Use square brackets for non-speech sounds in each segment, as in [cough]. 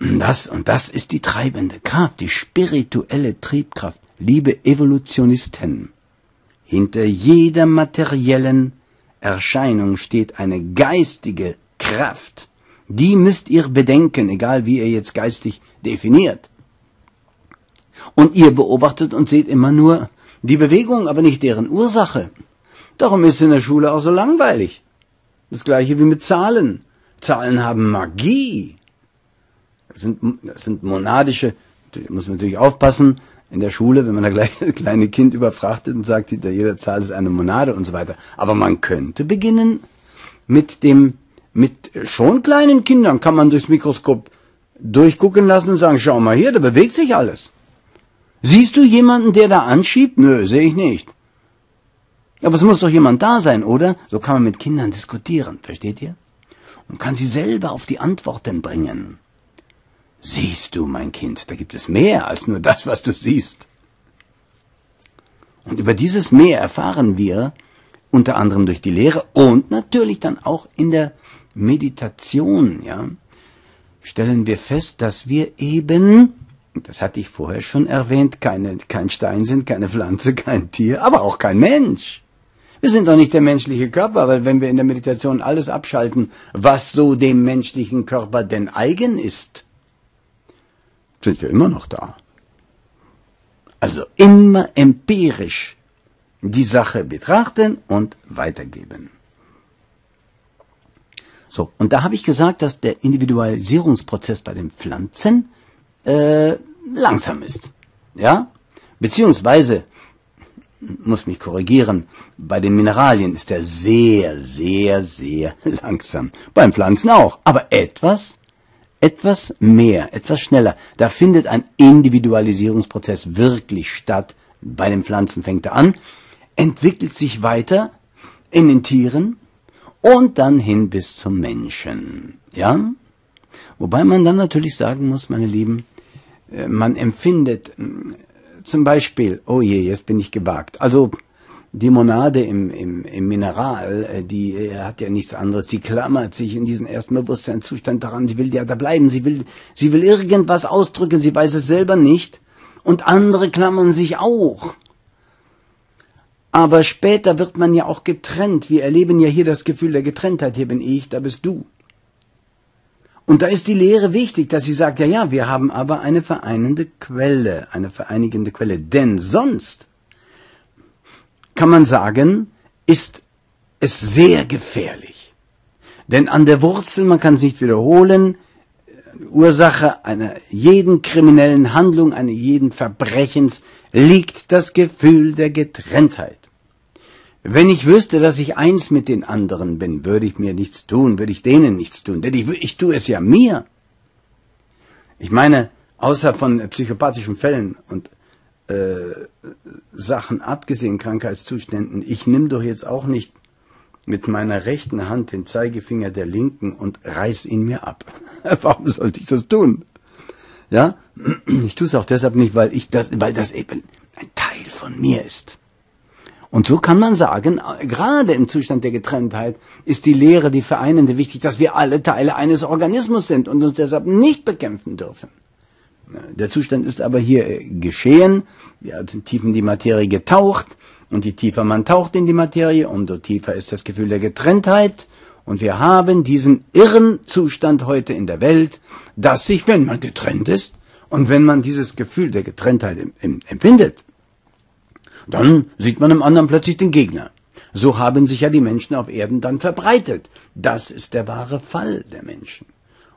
Das und das ist die treibende Kraft, die spirituelle Triebkraft, liebe Evolutionisten. Hinter jeder materiellen Erscheinung steht eine geistige Kraft. Die müsst ihr bedenken, egal wie ihr jetzt geistig definiert. Und ihr beobachtet und seht immer nur die Bewegung, aber nicht deren Ursache. Darum ist es in der Schule auch so langweilig. Das gleiche wie mit Zahlen. Zahlen haben Magie. Sind, sind monadische, muss man natürlich aufpassen, in der Schule, wenn man da gleich das [laughs] kleine Kind überfrachtet und sagt, hinter jeder Zahl ist eine Monade und so weiter. Aber man könnte beginnen mit dem, mit schon kleinen Kindern kann man durchs Mikroskop durchgucken lassen und sagen, schau mal hier, da bewegt sich alles. Siehst du jemanden, der da anschiebt? Nö, sehe ich nicht. Aber es muss doch jemand da sein, oder? So kann man mit Kindern diskutieren, versteht ihr? Und kann sie selber auf die Antworten bringen. Siehst du, mein Kind, da gibt es mehr als nur das, was du siehst. Und über dieses Mehr erfahren wir unter anderem durch die Lehre und natürlich dann auch in der Meditation, ja, stellen wir fest, dass wir eben, das hatte ich vorher schon erwähnt, keine, kein Stein sind, keine Pflanze, kein Tier, aber auch kein Mensch. Wir sind doch nicht der menschliche Körper, weil wenn wir in der Meditation alles abschalten, was so dem menschlichen Körper denn eigen ist, sind wir immer noch da. Also immer empirisch die Sache betrachten und weitergeben. So, und da habe ich gesagt, dass der Individualisierungsprozess bei den Pflanzen äh, langsam ist. Ja? Beziehungsweise, muss mich korrigieren, bei den Mineralien ist er sehr, sehr, sehr [laughs] langsam. Beim Pflanzen auch, aber etwas etwas mehr, etwas schneller. Da findet ein Individualisierungsprozess wirklich statt. Bei den Pflanzen fängt er an, entwickelt sich weiter in den Tieren und dann hin bis zum Menschen. Ja? Wobei man dann natürlich sagen muss, meine Lieben, äh, man empfindet äh, zum Beispiel, oh je, jetzt bin ich gewagt. Also die Monade im, im, im Mineral, äh, die äh, hat ja nichts anderes, die klammert sich in diesen ersten Bewusstseinszustand daran, sie will ja da bleiben, sie will, sie will irgendwas ausdrücken, sie weiß es selber nicht, und andere klammern sich auch. Aber später wird man ja auch getrennt. Wir erleben ja hier das Gefühl der Getrenntheit. Hier bin ich, da bist du. Und da ist die Lehre wichtig, dass sie sagt, ja, ja, wir haben aber eine vereinende Quelle, eine vereinigende Quelle. Denn sonst kann man sagen, ist es sehr gefährlich. Denn an der Wurzel, man kann es nicht wiederholen, Ursache einer jeden kriminellen Handlung, einer jeden Verbrechens liegt das Gefühl der Getrenntheit. Wenn ich wüsste, dass ich eins mit den anderen bin, würde ich mir nichts tun, würde ich denen nichts tun, denn ich, ich tue es ja mir. Ich meine, außer von psychopathischen Fällen und äh, Sachen, abgesehen Krankheitszuständen, ich nimm doch jetzt auch nicht mit meiner rechten Hand den Zeigefinger der linken und reiß ihn mir ab. [laughs] Warum sollte ich das tun? Ja, ich tue es auch deshalb nicht, weil ich das, weil das eben ein Teil von mir ist. Und so kann man sagen, gerade im Zustand der Getrenntheit ist die Lehre, die vereinende wichtig, dass wir alle Teile eines Organismus sind und uns deshalb nicht bekämpfen dürfen. Der Zustand ist aber hier äh, geschehen. Wir sind tief in die Materie getaucht. Und je tiefer man taucht in die Materie, umso tiefer ist das Gefühl der Getrenntheit. Und wir haben diesen irren Zustand heute in der Welt, dass sich, wenn man getrennt ist und wenn man dieses Gefühl der Getrenntheit empfindet, dann sieht man im anderen plötzlich den Gegner. So haben sich ja die Menschen auf Erden dann verbreitet. Das ist der wahre Fall der Menschen.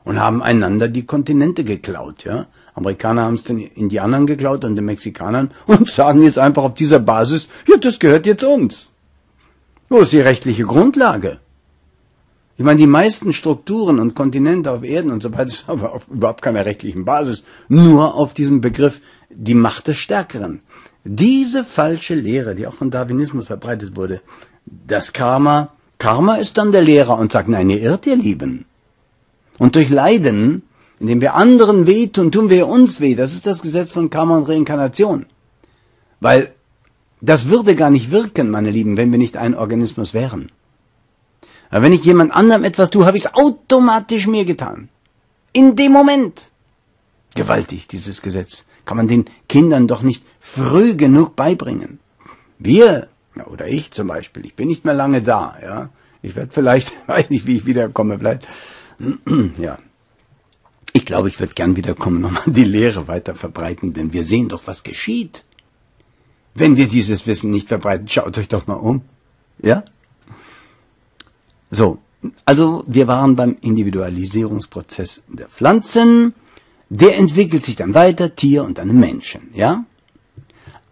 Und haben einander die Kontinente geklaut, ja. Amerikaner haben es den Indianern geklaut und den Mexikanern [laughs] und sagen jetzt einfach auf dieser Basis, ja, das gehört jetzt uns. Wo ist die rechtliche Grundlage? Ich meine, die meisten Strukturen und Kontinente auf Erden und so weiter [laughs] haben auf überhaupt keiner rechtlichen Basis, nur auf diesem Begriff die Macht des Stärkeren. Diese falsche Lehre, die auch von Darwinismus verbreitet wurde, das Karma, Karma ist dann der Lehrer und sagt, nein, ihr irrt, ihr Lieben. Und durch Leiden indem wir anderen wehtun, tun wir uns weh. Das ist das Gesetz von Karma und Reinkarnation. Weil das würde gar nicht wirken, meine Lieben, wenn wir nicht ein Organismus wären. Aber wenn ich jemand anderem etwas tue, habe ich es automatisch mir getan. In dem Moment. Gewaltig, dieses Gesetz. Kann man den Kindern doch nicht früh genug beibringen. Wir, oder ich zum Beispiel, ich bin nicht mehr lange da, ja. Ich werde vielleicht, [laughs] weiß nicht, wie ich wiederkomme, vielleicht, [clears throat] ja. Ich glaube, ich würde gern wiederkommen, nochmal die Lehre weiter verbreiten, denn wir sehen doch, was geschieht. Wenn wir dieses Wissen nicht verbreiten, schaut euch doch mal um. Ja? So, also wir waren beim Individualisierungsprozess der Pflanzen. Der entwickelt sich dann weiter, Tier und dann Menschen, ja?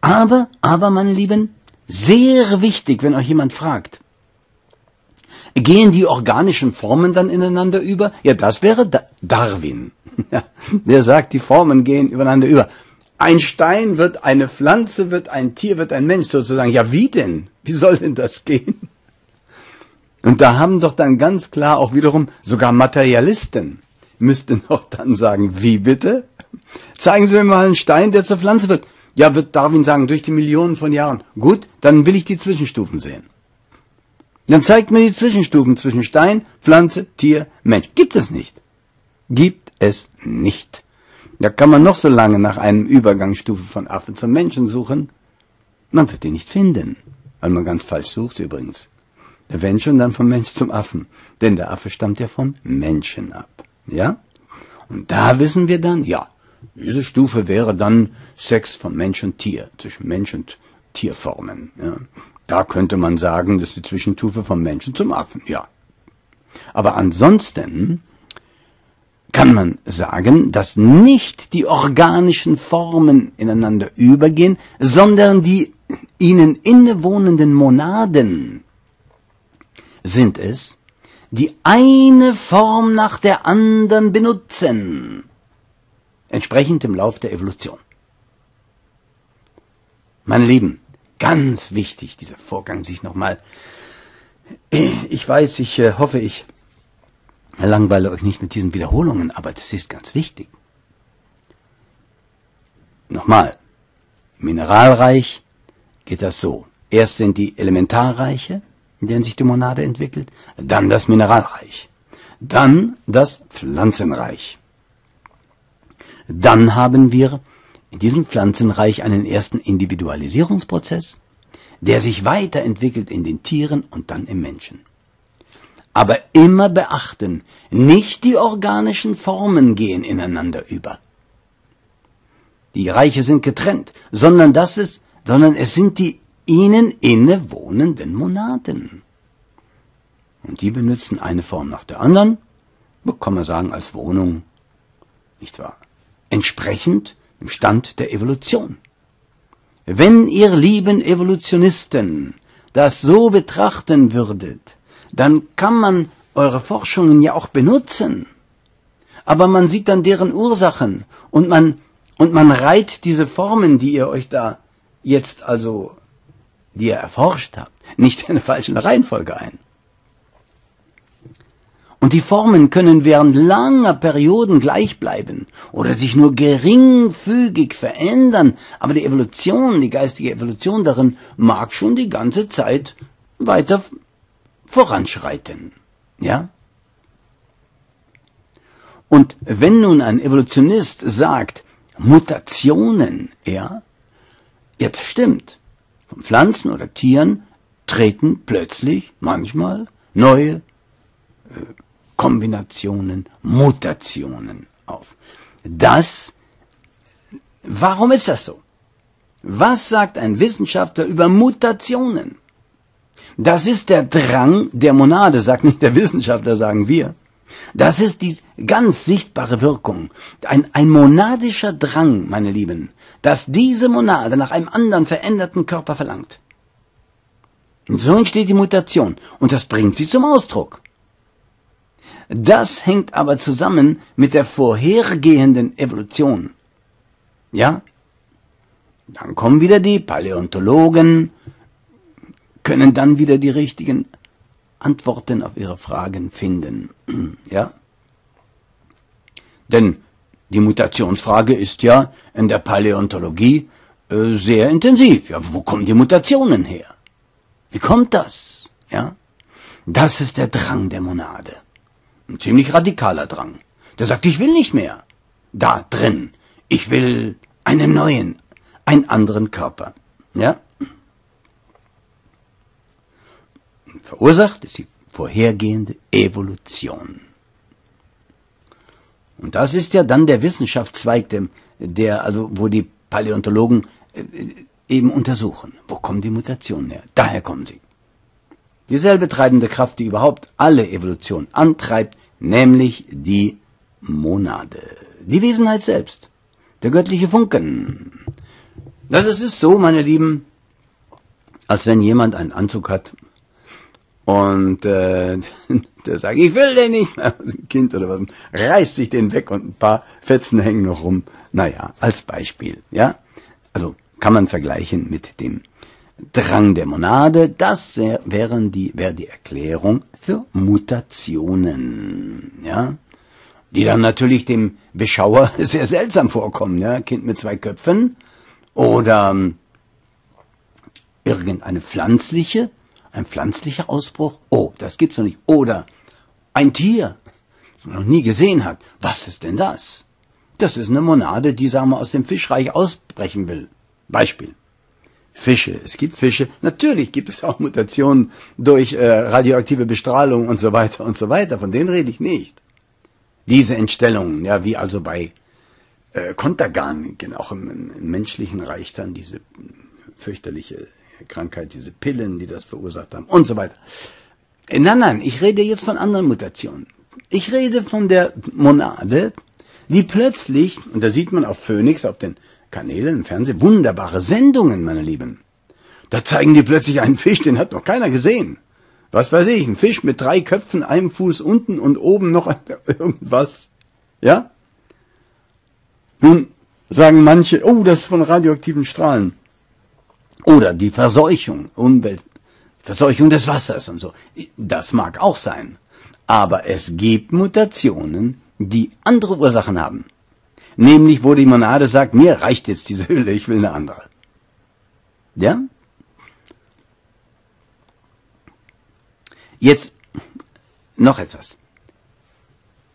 Aber, aber, meine Lieben, sehr wichtig, wenn euch jemand fragt, gehen die organischen Formen dann ineinander über? Ja, das wäre Darwin. [laughs] Der sagt, die Formen gehen übereinander über. Ein Stein wird eine Pflanze, wird ein Tier, wird ein Mensch sozusagen. Ja, wie denn? Wie soll denn das gehen? Und da haben doch dann ganz klar auch wiederum sogar Materialisten müssten doch dann sagen, wie bitte? Zeigen Sie mir mal einen Stein, der zur Pflanze wird. Ja, wird Darwin sagen, durch die Millionen von Jahren. Gut, dann will ich die Zwischenstufen sehen. Dann zeigt mir die Zwischenstufen zwischen Stein, Pflanze, Tier, Mensch. Gibt es nicht. Gibt es nicht. Da kann man noch so lange nach einem Übergangsstufe von Affe zum Menschen suchen. Man wird ihn nicht finden. Weil man ganz falsch sucht übrigens. Wenn schon, dann vom Mensch zum Affen. Denn der Affe stammt ja vom Menschen ab. Ja? Und da wissen wir dann, ja, diese Stufe wäre dann Sex von Mensch und Tier, zwischen Mensch und Tierformen. Ja? Da könnte man sagen, das ist die Zwischenstufe vom Menschen zum Affen, ja. Aber ansonsten kann man sagen, dass nicht die organischen Formen ineinander übergehen, sondern die ihnen innewohnenden Monaden sind es, die eine Form nach der anderen benutzen, entsprechend dem Lauf der Evolution. Meine Lieben, ganz wichtig, dieser Vorgang sich nochmal. Ich weiß, ich äh, hoffe, ich langweile euch nicht mit diesen Wiederholungen, aber das ist ganz wichtig. Nochmal, Mineralreich geht das so. Erst sind die Elementarreiche, in denen sich die Monade entwickelt, dann das Mineralreich, dann das Pflanzenreich. Dann haben wir in diesem Pflanzenreich einen ersten Individualisierungsprozess, der sich weiterentwickelt in den Tieren und dann im Menschen. Aber immer beachten, nicht die organischen Formen gehen ineinander über. Die Reiche sind getrennt, sondern das ist, sondern es sind die ihnen innewohnenden Monaden. Und die benutzen eine Form nach der anderen, kann man sagen, als Wohnung, nicht wahr? Entsprechend im Stand der Evolution. Wenn ihr lieben Evolutionisten das so betrachten würdet, dann kann man eure Forschungen ja auch benutzen. Aber man sieht dann deren Ursachen und man, und man reiht diese Formen, die ihr euch da jetzt also, die ihr erforscht habt, nicht in der falschen Reihenfolge ein. Und die Formen können während langer Perioden gleich bleiben oder sich nur geringfügig verändern, aber die Evolution, die geistige Evolution darin mag schon die ganze Zeit weiter voranschreiten. Ja? Und wenn nun ein Evolutionist sagt, Mutationen, ja, ja, das stimmt. Von Pflanzen oder Tieren treten plötzlich manchmal neue äh, Kombinationen, Mutationen auf. Das, warum ist das so? Was sagt ein Wissenschaftler über Mutationen? Das ist der Drang der Monade, sagt nicht der Wissenschaftler, sagen wir. Das ist die ganz sichtbare Wirkung. Ein, ein monadischer Drang, meine Lieben, dass diese Monade nach einem anderen veränderten Körper verlangt. Und so entsteht die Mutation und das bringt sie zum Ausdruck. Das hängt aber zusammen mit der vorhergehenden Evolution. Ja? Dann kommen wieder die Paläontologen, können dann wieder die richtigen Antworten auf ihre Fragen finden. [clears throat] Ja? Denn die Mutationsfrage ist ja in der Paläontologie äh, sehr intensiv. Ja, wo kommen die Mutationen her? Wie kommt das? Ja? Das ist der Drang der Monade. Ein ziemlich radikaler Drang. Der sagt, ich will nicht mehr. da drin. Ich will einen neuen, einen anderen Körper. Ja? Verursacht ist die vorhergehende Evolution. Und das ist ja dann der Wissenschaftszweig, der, also, wo die Paläontologen äh, eben untersuchen. Wo kommen die Mutationen her? Daher kommen sie. Dieselbe treibende Kraft, die überhaupt alle Evolution antreibt, nämlich die Monade. Die Wesenheit selbst. Der göttliche Funken. Das ist so, meine Lieben, als wenn jemand einen Anzug hat und äh, [laughs] der sagt, ich will den nicht mehr, ein Kind oder was, reißt sich den weg und ein paar Fetzen hängen noch rum. Naja, als Beispiel, ja. Also kann man vergleichen mit dem Drang der Monade. Das wären die, wäre die Erklärung für Mutationen, ja. Die dann natürlich dem Beschauer [laughs] sehr seltsam vorkommen, ja. Kind mit zwei Köpfen oder ähm, irgendeine pflanzliche ein pflanzlicher Ausbruch? Oh, das gibt's noch nicht. Oder ein Tier, das man noch nie gesehen hat. Was ist denn das? Das ist eine Monade, die, sagen wir, aus dem Fischreich ausbrechen will. Beispiel. Fische. Es gibt Fische. Natürlich gibt es auch Mutationen durch äh, radioaktive Bestrahlung und so weiter und so weiter. Von denen rede ich nicht. Diese Entstellungen, ja, wie also bei äh, Kontergan, auch im, im menschlichen Reich dann diese fürchterliche Krankheit, diese Pillen, die das verursacht haben und so weiter. Äh, nein, nein, ich rede jetzt von anderen Mutationen. Ich rede von der Monade, die plötzlich, und da sieht man auf Phoenix, auf den Kanälen im Fernsehen, wunderbare Sendungen, meine Lieben. Da zeigen die plötzlich einen Fisch, den hat noch keiner gesehen. Was weiß ich, ein Fisch mit drei Köpfen, einem Fuß unten und oben noch [laughs] irgendwas. Ja? Nun sagen manche, oh, das ist von radioaktiven Strahlen. Oder die Verseuchung, Umwelt, Verseuchung des Wassers und so. Das mag auch sein. Aber es gibt Mutationen, die andere Ursachen haben. Nämlich, wo die Monade sagt, mir reicht jetzt diese Hülle, ich will eine andere. Ja? Jetzt noch etwas.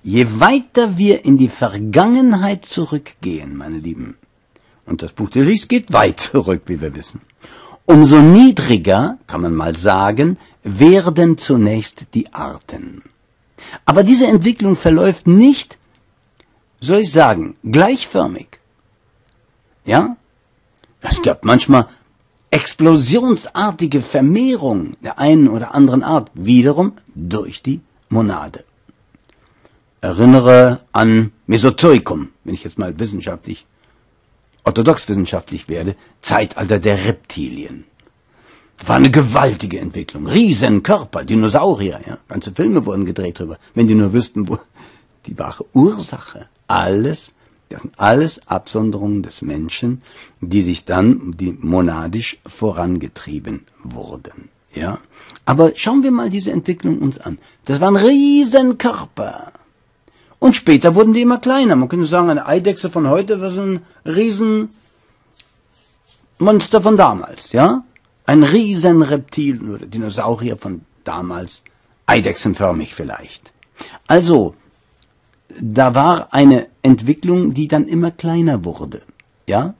Je weiter wir in die Vergangenheit zurückgehen, meine Lieben, und das Buch der Lies geht weit zurück, wie wir wissen, Umso niedriger, kann man mal sagen, werden zunächst die Arten. Aber diese Entwicklung verläuft nicht, soll ich sagen, gleichförmig. Ja? Es gab manchmal explosionsartige Vermehrung der einen oder anderen Art, wiederum durch die Monade. Erinnere an Mesozoikum, wenn ich jetzt mal wissenschaftlich orthodox wissenschaftlich werde, Zeitalter der Reptilien. Das war eine gewaltige Entwicklung. Riesenkörper, Dinosaurier, ja. Ganze Filme wurden gedreht drüber. Wenn die nur wüssten, wo [laughs] die wahre Ursache, alles, das sind alles Absonderungen des Menschen, die sich dann, die monadisch vorangetrieben wurden, ja. Aber schauen wir mal diese Entwicklung uns an. Das waren Riesenkörper. Und später wurden die immer kleiner. Man könnte sagen, eine Eidechse von heute war so ein Riesenmonster von damals, ja? Ein Riesenreptil oder Dinosaurier von damals, eidechsenförmig vielleicht. Also, da war eine Entwicklung, die dann immer kleiner wurde, ja?